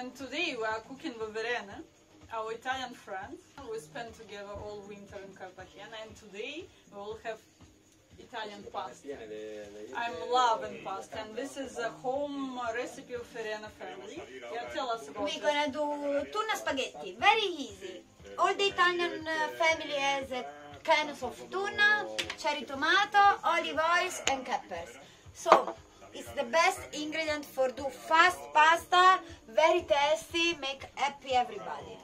And today we are cooking with Verena, our Italian friend. We spent together all winter in Cartagena, and today we will have Italian pasta. I'm loving pasta, and this is a home recipe of Verena family. Yeah, tell us about We're gonna do tuna spaghetti. Very easy. All the Italian uh, family has uh, cans of tuna, cherry tomato, olive oils, and peppers. So it's the best ingredient for do fast pasta. Very tasty. Make happy everybody.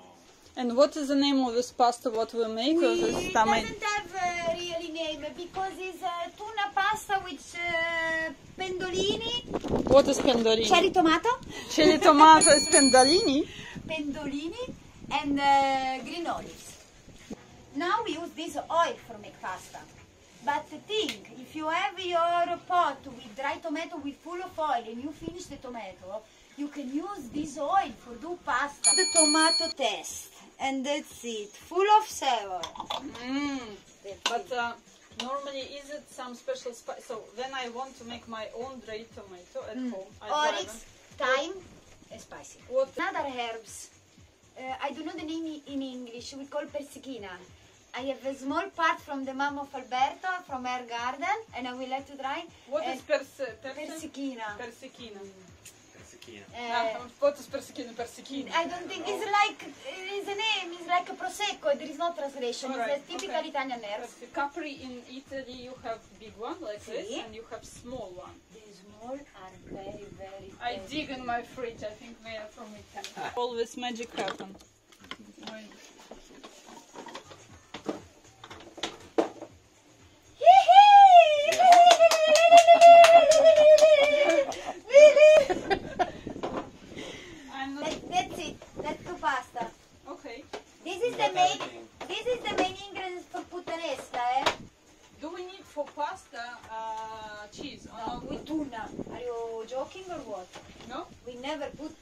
And what is the name of this pasta? What we make? We this doesn't have a really name because it's uh, tuna pasta with uh, pendolini, What is pendolini? cherry tomato, Chili tomato is pendolini. pendolini, and uh, green olives. Now we use this oil for make pasta. But think, if you have your pot with dry tomato with full of oil and you finish the tomato, you can use this oil for do pasta. The tomato taste, and that's it, full of savor. Mm. But uh, normally, is it some special spice? So when I want to make my own dry tomato at home, I dry Oryx, them. thyme, and spicy. What? Another herbs. Uh, I don't know the name in English. We call persichina. I have a small part from the mom of Alberto from her garden, and I will let you try. What and is persi persi persichina? persichina? Uh, Ah, what is persichina? Persichina. I don't think it's like it's a name. It's like a prosecco. There is no translation. Alright, it's a typical okay. Italian herb. Capperi in Italy, you have big one like this, and you have small one. The small are very very. I tasty. dig in my fridge. I think they are from Italy. All this magic happen. I'm not That- That's it. That's the pasta. okay. This is the main. This is the main ingredients for puttanesca, eh? Do we need for pasta uh, cheese or No, not? with tuna. Are you joking or what? No? We never put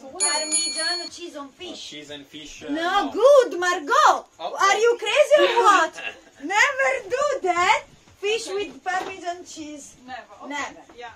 Parmigiano cheese on fish. Cheese and fish. uh, No, good, Margot. Okay. Are you crazy or what? never do that. Fish with Parmesan cheese. Never. Okay. Never. Yeah.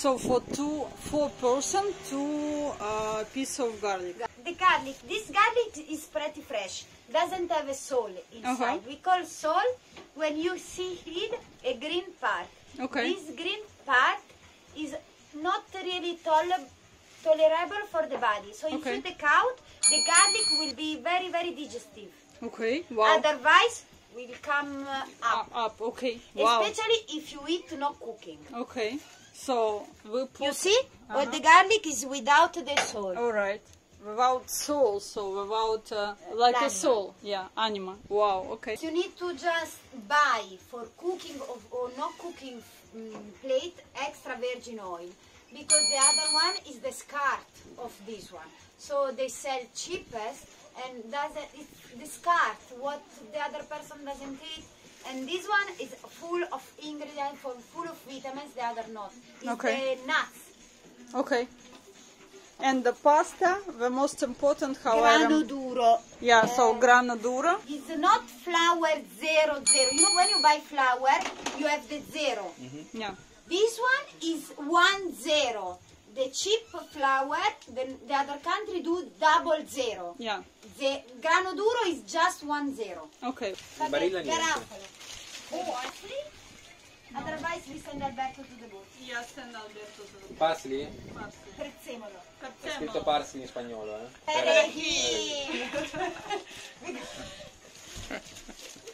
So for two, four person, two uh, piece of garlic. The garlic. This garlic is pretty fresh. Doesn't have a soul inside. Uh-huh. We call soul when you see it a green part. Okay. This green part is not really tol- tolerable for the body. So if Okay. you take out, the garlic will be very, very digestive. Okay. Wow. Otherwise, will come uh, up. up, up. Okay. Wow. Especially if you eat not cooking. Okay. So we put. You see? All Uh-huh. the garlic is without the soul. All right. Without soul, so without uh, like a soul. Yeah, anima. Wow. Okay. You need to just buy for cooking of, or not cooking mm, plate extra virgin oil because the other one is the scart of this one. So they sell cheapest and doesn't it's the scart what the other person doesn't eat. And this one is full of ingredients full of vitamins, the other not. It's Okay. the nuts. Okay. And the pasta, the most important, Grano however. duro. Yeah. So Uh, grano duro. It's not flour zero zero. You know when you buy flour, you have the zero. Yeah. This one is one zero. The cheap flour, the, the other country do double zero. Yeah. The grano duro is just one zero. Okay. Barilla. Garofalo. Oh, actually? Otherwise we send Alberto to the boat. Yeah, send Alberto to the Parsley? Prezzemolo. È scritto parsley in spagnolo, eh? Perechi.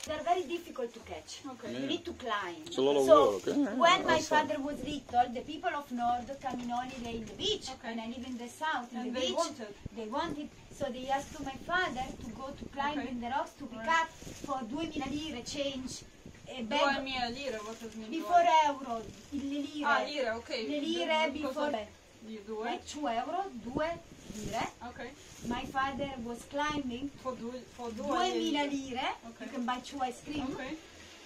They're very difficult to catch. Okay. You need to climb. It's a lot of so work, eh? when my Awesome. father was little, the people of North come in holiday in the beach, Okay. and I live in the south in And the they beach. wanted. They wanted, so they asked to my father to go to climb Okay. in the rocks to pick Right. up for 2000 lire change bag mila lire, what does mean? before euro, le lire. Ah, lire, ok. Le lire before of Di due. like 2 euro, 2 lire. Ok. My father was climbing For due, for due 2000 lire. Okay. You can buy two ice cream. Ok.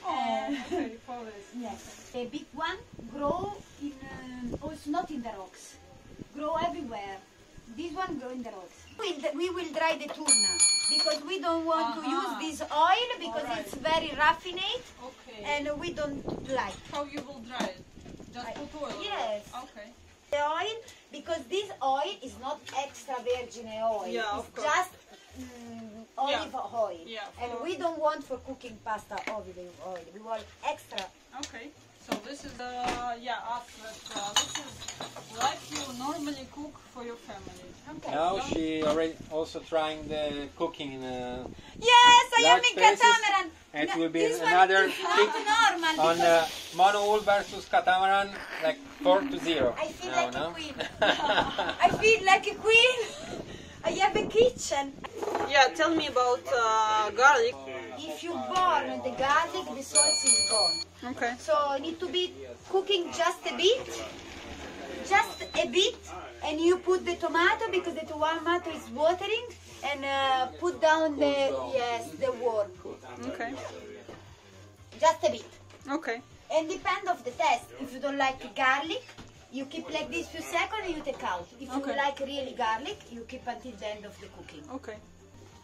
Oh, ok, for this. Yes, the big one grow in um, also not in the rocks, grow everywhere. This one grow in the rocks. We'll, we will dry the tuna because we don't want to Uh-huh. use this oil because Alright. it's very raffinate. Okay. Okay. and we don't like How you will dry it? Just I- put oil? yes. Okay. The oil because this oil is not extra virgin oil. Yeah, it's course. just mm, olive oil. Yeah, And we don't want for cooking pasta olive oil. We want extra. Okay. So this is the yeah after uh, this is like you normally cook for your family. Okay. Now she already also trying the cooking in uh, Yes, I am Large in catamaran. and it No, will be this another is not kick normal on because uh, monohull versus catamaran, like four to zero. I feel now, like no? a queen. I feel like a queen. I have a kitchen. Yeah, tell me about uh, garlic. If you burn the garlic, the sauce is gone. Okay. So it need to be cooking just a bit, just a bit, and you put the tomato because the tomato is watering, and uh, put down the yes the worm, Okay. just a bit. Okay. And depend of the taste. If you don't like garlic, you keep like this few seconds and you take out. If Okay. you like really garlic, you keep until the end of the cooking. Okay.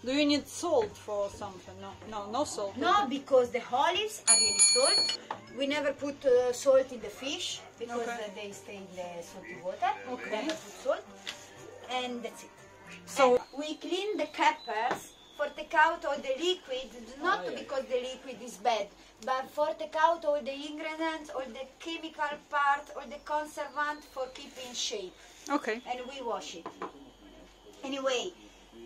Do you need salt for something? No, no, no salt. No, because the olives are really salt. We never put uh, salt in the fish because Okay. they stay in the salty water. Okay. We never put salt. And that's it. So We clean the peppers for take out all the liquid, not Ah, yeah. because the liquid is bad, but for take out all the ingredients, all the chemical part, all the conservant for keeping shape. okay. And we wash it. Anyway,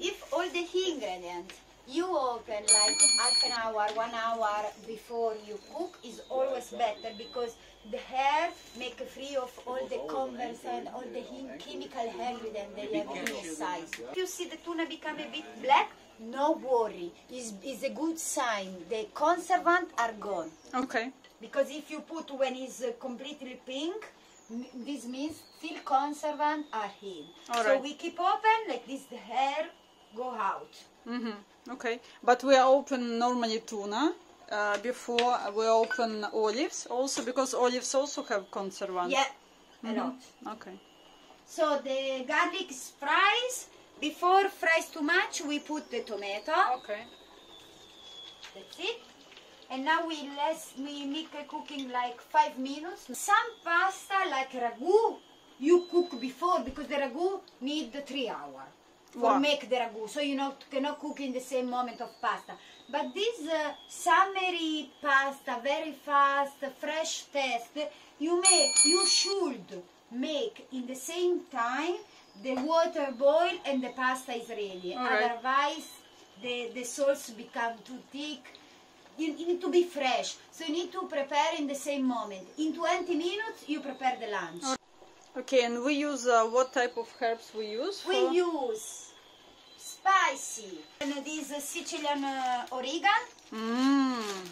if all the ingredients you open like half an hour, one hour before you cook is always better because the hair make free of all the converse and all the chemical ingredients they have inside. If you see the tuna become a bit black, no worry. It's, it's a good sign. The conservant are gone. Okay. Because if you put when it's uh, completely pink, this means still conservant are in. All so we keep open like this. The hair go out. Mm-hmm. Okay. But we are open normally tuna. Uh, before we open olives also because olives also have conservant. Yeah, a lot. Okay. So the garlic is fries. Before fries too much, we put the tomato. Okay. That's it. And now we less we make a cooking like five minutes. Some pasta like ragu you cook before because the ragu need three hours for Wow. make the ragu. So you know cannot cook in the same moment of pasta. But this uh, summery pasta, very fast, fresh taste, you make you should make in the same time the water boil and the pasta is ready. All right. Otherwise the, the sauce become too thick. You, you need to be fresh. So you need to prepare in the same moment. In 20 minutes you prepare the lunch. Okay, and we use uh, what type of herbs we use? We use spicy and this uh, Sicilian uh, oregano, Mm.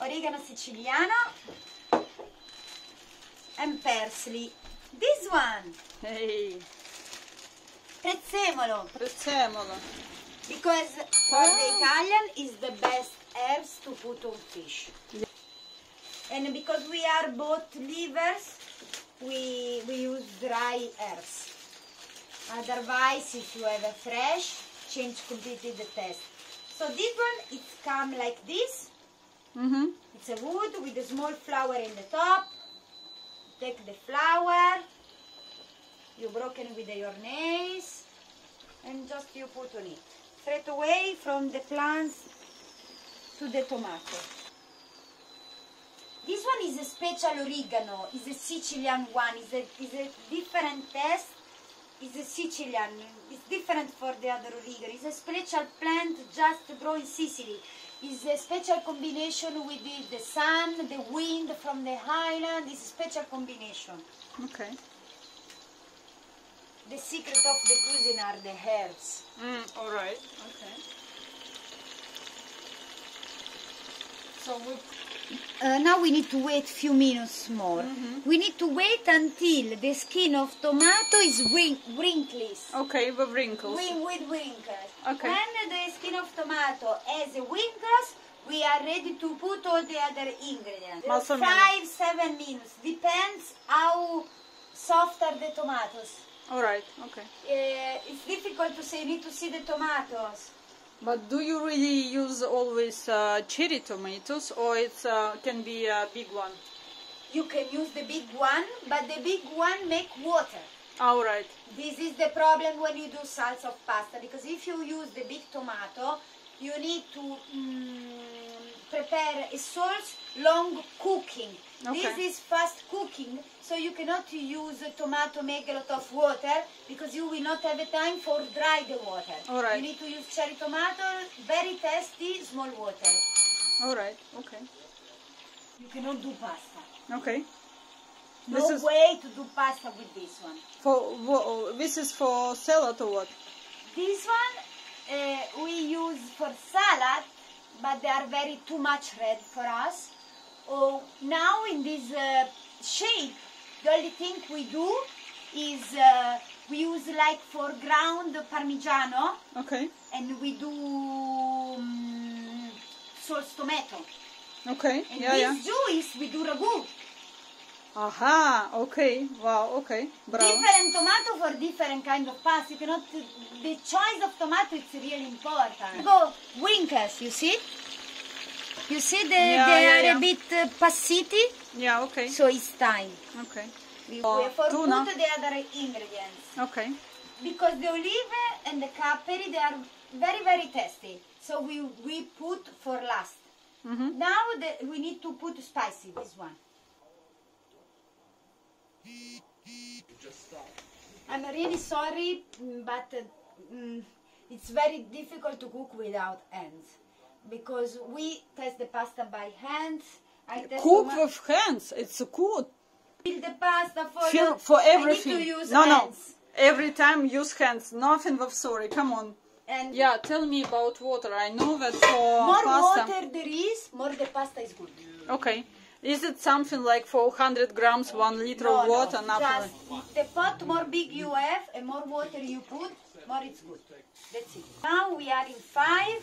oregano siciliano and parsley. This one, Hey, prezzemolo, prezzemolo. because for the Italian is the best herbs to put on fish. And because we are both livers, we, we use dry herbs. Otherwise, if you have a fresh, change completely the taste. So this one, it's come like this. Mm-hmm. It's a wood with a small flower in the top. Take the flower, you broken with your nails, and just you put on it. Straight away from the plants to the tomato. This one is a special oregano, is a Sicilian one, is a, is a different taste, is a Sicilian, it's different for the other oregano. It's a special plant just grown in Sicily. It's a special combination with the, the sun, the wind from the highland, it's a special combination. Okay. The secret of the cuisine are the herbs. Mm, all right. Okay. So we Uh, now we need to wait few minutes more. We need to wait until the skin of tomato is wrin- wrinkly. okay with wrinkles. With, with wrinkles. Okay. When the skin of tomato has wrinkles, we are ready to put all the other ingredients. Más o menos. Five, seven minutes. Depends how soft are the tomatoes. All right. Okay. Uh, it's difficult to say. You need to see the tomatoes. But do you really use always uh, cherry tomatoes, or it uh, can be a big one? You can use the big one, but the big one make water. All right. This is the problem when you do salsa of pasta because if you use the big tomato, you need to mm, prepare a sauce long cooking. This is fast cooking, so you cannot use tomato make a lot of water because you will not have a time for dry the water. All right. You need to use cherry tomato, very tasty, small water. All right. Okay. You cannot do pasta. Okay. No This is way to do pasta with this one. for this is for salad or what? This one uh, we use for salad, but they are very too much red for us. Oh, now in this uh, shape, the only thing we do is uh, we use like for ground parmigiano, Okay. and we do um, sauce tomato. Okay. And Yeah. this Yeah. juice we do ragu. Aha. Okay. Wow. Okay. Bravo. Different tomato for different kind of pasta. You cannot. The choice of tomato is really important. Go winkers, you see? You see the, Yeah, they yeah, are yeah. a bit uh, passiti, Yeah. Okay. so it's time. Okay. We, Oh, we for tuna. put the other ingredients Okay. because the olive and the capperi they are very very tasty. So we we put for last. Mhm. Now the, we need to put spicy. This one. I'm really sorry, but uh, mm, it's very difficult to cook without hands because we test the pasta by hands. I Cook with hands. It's good. Feel the pasta for Feel the- for everything. no, no. Every time use hands. Nothing with sorry. Come on. And Yeah. Tell me about water. I know that for more pasta. water there is, more the pasta is good. Okay. Is it something like 400 grams, one liter No, of water? Nothing. just the pot more big you have and more water you put, more it's good. That's it. Now we are in five.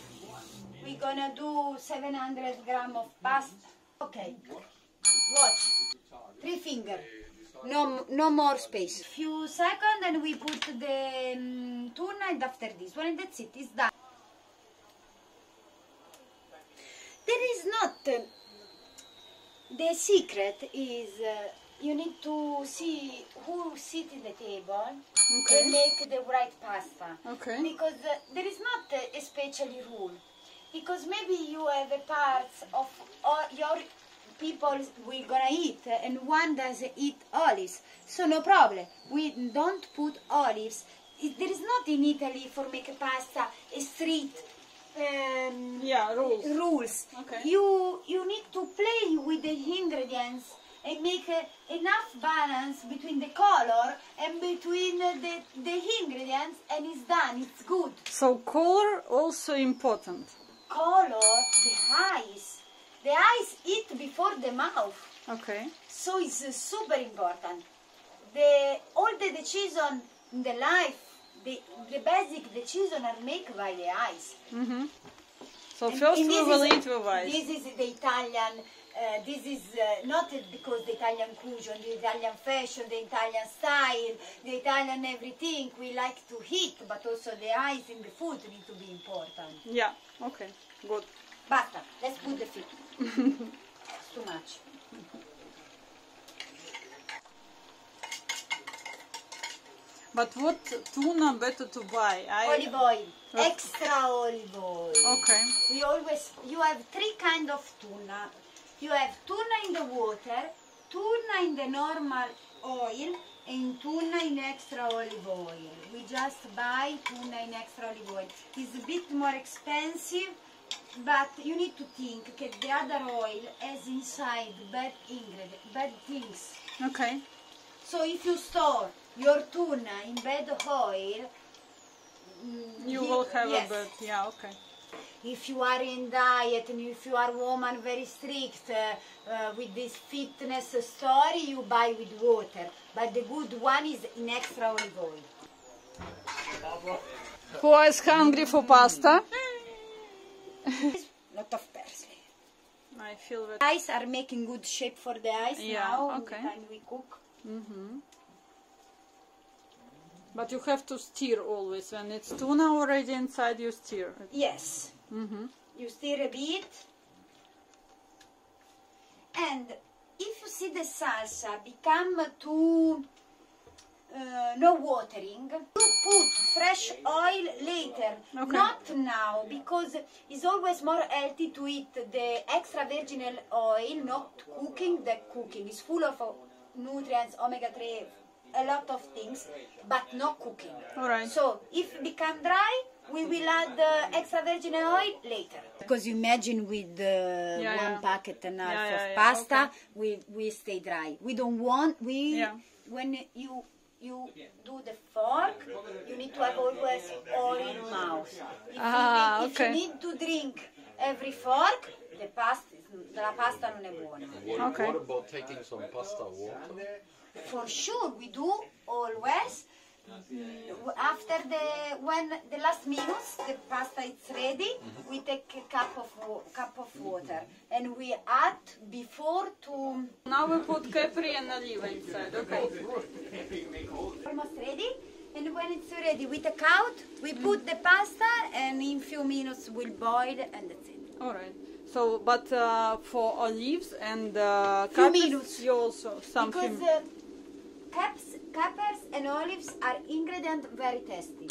We're gonna do 700 gram of pasta. Okay. Watch. Three finger. No, no more space. Few seconds and we put the um, tuna and after this one and that's it. It's done. There is not. Uh, the secret is uh, you need to see who sit in the table Okay. and make the right pasta. Okay. Because uh, there is not a, a special rule. Because maybe you have a part of all your people we're gonna eat and one doesn't eat olives. So no problem. We don't put olives. There is not in Italy for make a pasta a strict um, Yeah, rules. rules. Okay. You you need to play with the ingredients and make uh, enough balance between the color and between uh, the the ingredients, and it's done. It's good. So color also important. Color, the eyes, the eyes eat before the mouth, Okay. so it's uh, super important. The all the decision in the life, the the basic decision are made by the eyes. Mm-hmm. So And- first and we will is- rice. This is the Italian. Uh, this is uh, not because the Italian cuisine, the Italian fashion, the Italian style, the Italian everything. We like to eat, but also the eyes in the food need to be important. Yeah. Okay. Good. Basta, let's put the feet. too much. But what tuna better to buy? I Olive oil, extra olive oil. Okay. We always, you have three kind of tuna. You have tuna in the water, tuna in the normal oil, and tuna in extra olive oil. We just buy tuna in extra olive oil. It's a bit more expensive, but you need to think that the other oil has inside bad ingredients, bad things. Okay. So if you store your tuna in bad oil, mm, You he- will have yes. a bit. Yeah. Okay. if you are in diet and if you are woman very strict uh, uh, with this fitness story you buy with water but the good one is in extra olive oil Who is hungry for pasta? lot of parsley I feel that. eyes are making good shape for the eyes Yeah, now okay. when we cook Mm-hmm. But you have to stir always. When it's tuna already inside, you stir. it. Yes. Mm-hmm. You stir a bit. And if you see the salsa become too uh, no watering, you put fresh oil later, Okay. not now, because it's always more healthy to eat the extra virgin oil, not cooking the cooking. It's full of nutrients, omega 3, a lot of things, but no cooking. All right. So if it become dry, we will add uh, extra virgin oil later. Because you imagine with uh, Yeah, one yeah. packet and half Yeah, of yeah, yeah, pasta, okay. we we stay dry. We don't want we Yeah. when you you do the fork, you need to have always oil in mouth. If, Ah, you, need, okay. if you need to drink every fork, the pasta la pasta non è buona. What, Okay. what about taking some pasta water? For sure, we do always. After the when the last minutes the pasta is ready, we take a cup of cup of water and we add before to Now we put capperi and olive inside. Okay. almost ready. And when it's ready, we take out, we put the pasta, and in few minutes will boil, and that's it. All right. So, but uh, for olives and uh, Few capers, you also some Because few- uh, caps, capers and olives are ingredient very tasty.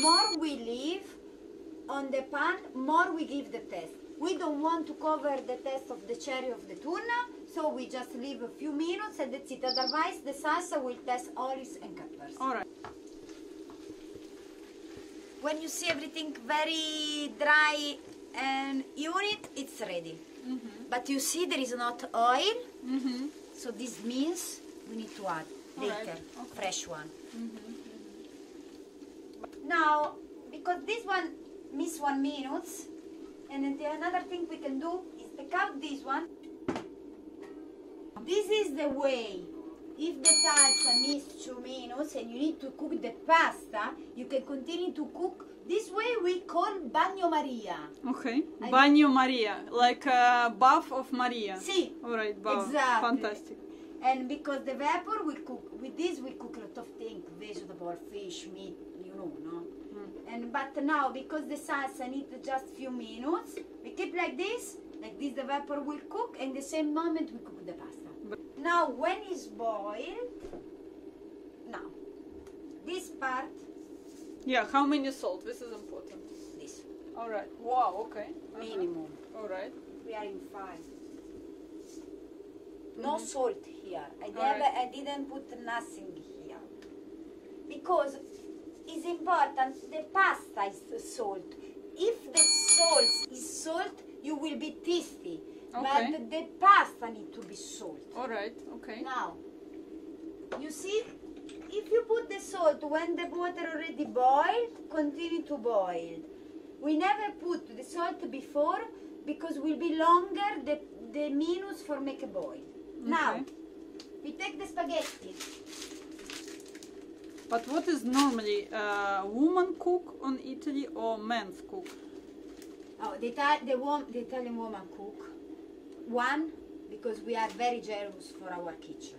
More we leave on the pan, more we give the taste. We don't want to cover the taste of the cherry of the tuna, so we just leave a few minutes and that's it. Otherwise, the salsa will taste olives and capers. All right. When you see everything very dry and unit, it's ready. But you see there is not oil, Mm-hmm. so this means we need to add later Alright, okay. fresh one. Mm-hmm. Now, because this one miss one minute, and then the another thing we can do is take out this one. This is the way. If the salsa miss two minutes and you need to cook the pasta, you can continue to cook. This way we call bagno Maria. Okay. I- Bagno Maria, like a bath of Maria. See, All right. Bath. Exactly. Fantastic. And because the vapor we cook with this we cook a lot of things, vegetable, fish, meat, you know, no? And but now because the salsa need just few minutes, we keep like this, like this the vapor will cook and the same moment we cook the pasta. Now when it's boiled, now this part, Yeah. How many salt? This is important. this All right. Wow. Okay. Uh-huh. minimum. All right. We are in five. No mm-hmm. salt here. I never, Alright. I didn't put nothing here because it's important. The pasta is salt. If the salt is salt, you will be tasty. Okay. But the pasta need to be salt. All right. Okay. Now, you see, if you put the salt when the water already boiled, continue to boil. We never put the salt before because will be longer the, the minutes for make a boil. Now, we take the spaghetti. But what is normally uh, woman cook on Italy or men's cook? Oh, the, Ital- the, the Italian woman cook. One, because we are very jealous for our kitchen.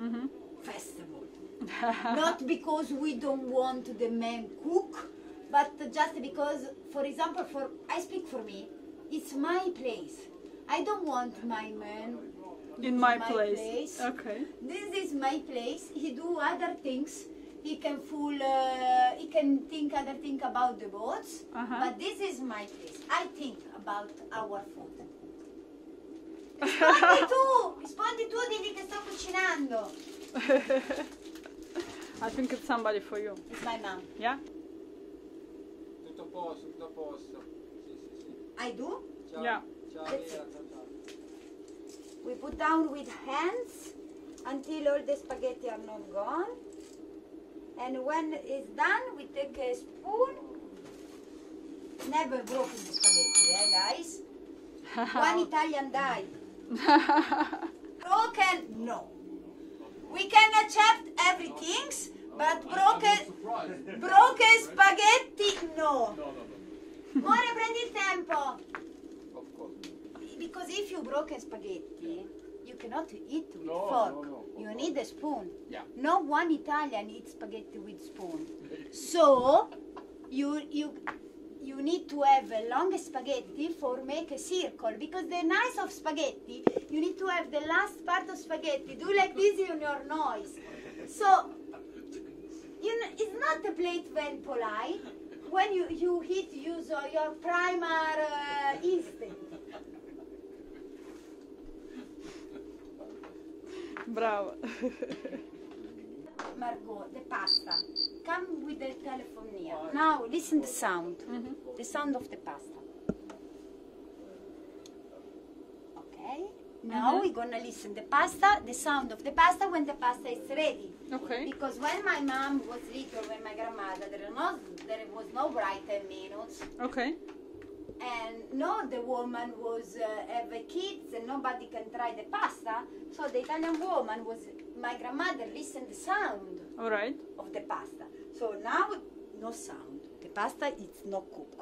Mm-hmm. festival. Not because we don't want the men cook, but just because, for example, for I speak for me, it's my place. I don't want my man In to my, place. Okay. This is my place. He do other things. He can fool. Uh, he can think other thing about the boats. Uh-huh. But this is my place. I think about our food. Rispondi tu, rispondi tu, digli che sto cucinando. I think it's somebody for you. It's my mom. Yeah? Tutto posto, tutto posto. Sì, sì, sì. I do. Ciao. Yeah. Ciao, That's ciao, ciao. We put down with hands until all the spaghetti are not gone. And when it's done, we take a spoon. Never broken the spaghetti, eh, guys? One Italian died. broken, no. We can accept everything, but broken, broken spaghetti, no. More prendi tempo. Because if you broke a spaghetti, you cannot eat with No, fork. no, no. You need a spoon. Yeah. No one Italian eats spaghetti with spoon. So you you you need to have a long spaghetti for make a circle because the nice of spaghetti you need to have the last part of spaghetti do like this in your nose. So you know, it's not a plate very polite. When you, you eat, use uh, your primer uh, instinct. Bravo. Margot, the pasta. Come with the telephone near. Now listen the sound. Mm-hmm. The sound of the pasta. Okay. Now mm-hmm. we're gonna listen the pasta, the sound of the pasta when the pasta is ready. Okay. Because when my mom was little, when my grandmother, there, was there was no bright 10 minutes. Okay. And no the woman was uh, have kids and nobody can try the pasta so the italian woman was my grandmother listened the sound All right. of the pasta so now no sound the pasta is not cooked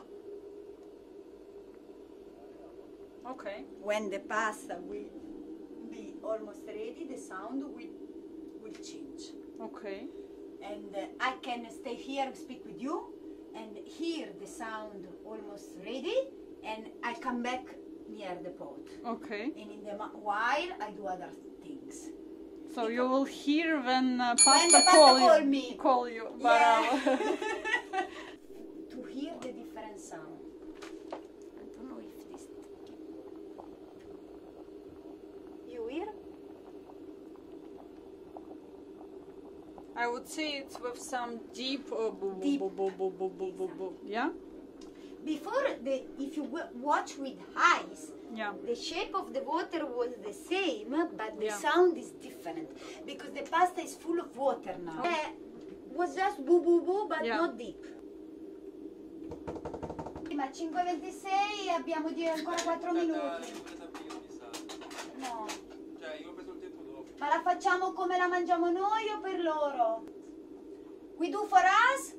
Okay. when the pasta will be almost ready the sound will will change Okay. and uh, I can stay here and speak with you and hear the sound almost ready and I come back near the pot. Okay. And in the while I do other things. So you will hear when uh, When pasta the pasta call you. call me. Call you. Yeah. To hear the different sound. I don't know if this. You hear? I would say it's with some deep. Uh, Deep. Yeah. Before the, if you w- watch with eyes, Yeah. the shape of the water was the same, but the Yeah. sound is different because the pasta is full of water now. Okay. Eh, was just boo boo boo, but Yeah. not deep. Ma 5.26 abbiamo di- ancora 4 minuti. No. Cioè, io ho preso il tempo dopo. Ma la facciamo come la mangiamo noi o per loro? We do for us?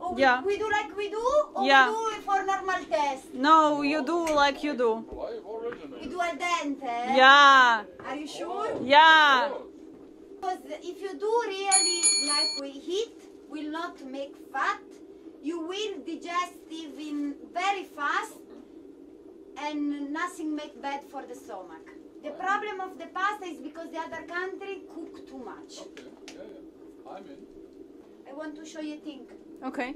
Or we- Yeah. we, do like we do? Or Yeah. we do it for normal test? No, you do like you do. We do al dente? Yeah. Are you sure? Yeah. Because if you do really like we heat, will not make fat, you will digestive in very fast and nothing make bad for the stomach. The problem of the pasta is because the other country cook too much. Okay, yeah, yeah. I'm in. I want to show you a thing. Okay.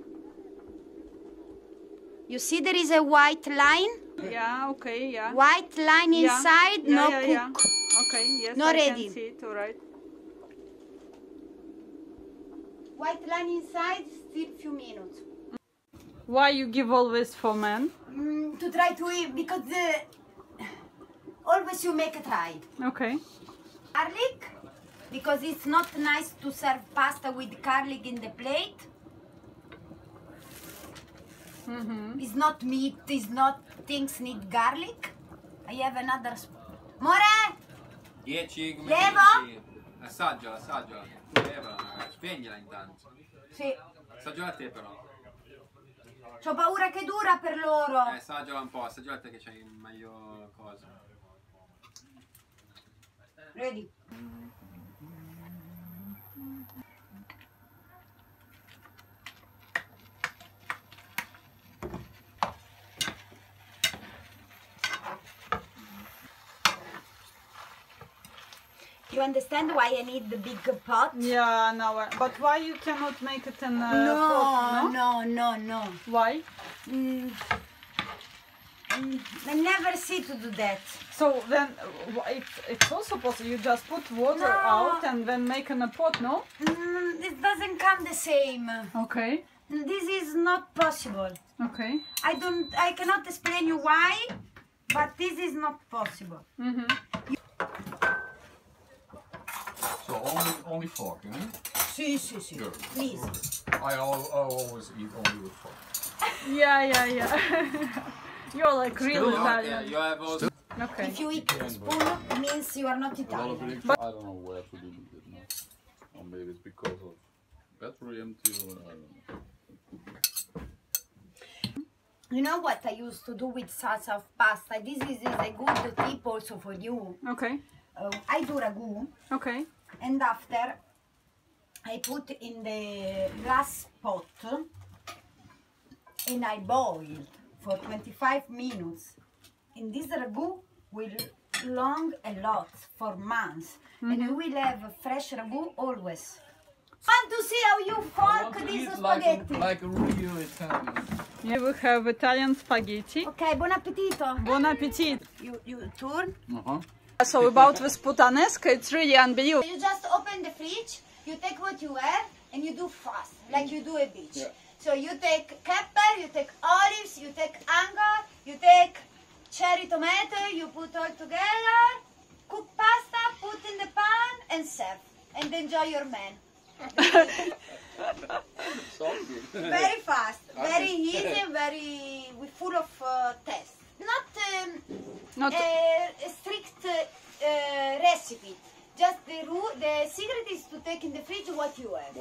You see there is a white line? Yeah. Okay. Yeah. White line Yeah. inside, Yeah, no yeah, yeah. cook. Okay. Yes. Not I ready. can see it. All right. White line inside, still few minutes. Why you give always for men? Mm, to try to eat because uh, always you make a try. Okay. Garlic because it's not nice to serve pasta with garlic in the plate. Mm-hmm. It's not meat, it's not things need garlic. I have another More! 10 come Levo? dici? Assaggiala, assaggiala. Leva, spegnila intanto. Sì. Assaggiala a te però. Ho paura che dura per loro. Eh, assaggiala un po', assaggiala a te che c'hai meglio cosa. Ready? You understand why I need the big pot? Yeah. No. But why you cannot make it in a no, pot? No. no, no, no. Why? Mm. Mm, I never see to do that. So then wh- it's, also possible you just put water No. out and then make in a pot, no? Mm, it doesn't come the same. Okay. This is not possible. Okay. I don't. I cannot explain you why, but this is not possible. Mm-hmm. So only only fork, you know? Si, si, si. Good. Please. I, al- I always eat only with fork. Yeah, yeah, yeah. You're like real Yeah, Italian. you have also Okay. If you eat with spoon, it means you are not A lot of Italian. big, I don't know where to delete it now. Or maybe it's because of battery empty or I don't know. You know what I used to do with salsa of pasta? This is, is a good tip also for you. Okay. uh, I do ragu, Okay. And after I put in the glass pot and I boil for 25 minutes. And this ragu will long a lot for months, and we will have fresh ragu always. Want to see how you fork this spaghetti? like a real Italian. Here we have Italian spaghetti. Ok, buon appetito. Bon appetit. You you turn. Uh-huh. So about this puttanesca, it's really unbelievable. You just open the fridge, you take what you have, and you do fast, like you do a beach. Yeah. So you take pepper, you take olives, you take anger, you take cherry tomato, you put all together, cook pasta, put in the pan, and serve. And enjoy your man. Very fast, very easy, very full of uh, taste. Not um, Not a, a strict uh, uh, recipe. Just the rule, the secret is to take in the fridge what you have.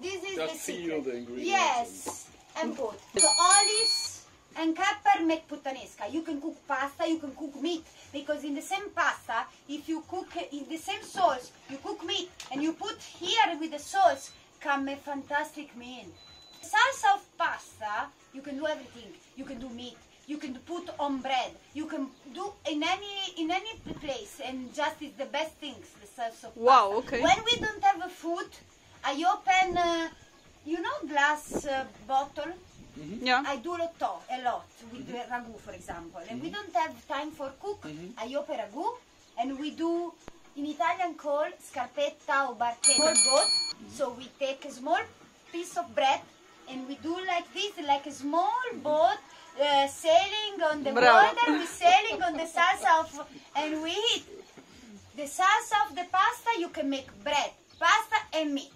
This is Just the feel secret. the ingredients Yes, and put. So olives and pepper make puttanesca. You can cook pasta, you can cook meat, because in the same pasta, if you cook in the same sauce, you cook meat, and you put here with the sauce, come a fantastic meal. Salsa of pasta, you can do everything. You can do meat. You can put on bread. You can do in any in any place, and just it's the best things. The salsa of Wow, pasta. okay. When we don't have a food, I open, uh, you know, glass uh, bottle. Mm-hmm. yeah. I do a lot, a lot with the ragu, for example. And we mm-hmm. don't have time for cook. I open ragu, and we do in Italian call scarpetta or barchetta goat. So we take a small piece of bread and we do like this, like a small boat uh, sailing on the Bravo. water. We sailing on the salsa of, and we eat. The salsa of the pasta, you can make bread, pasta, and meat.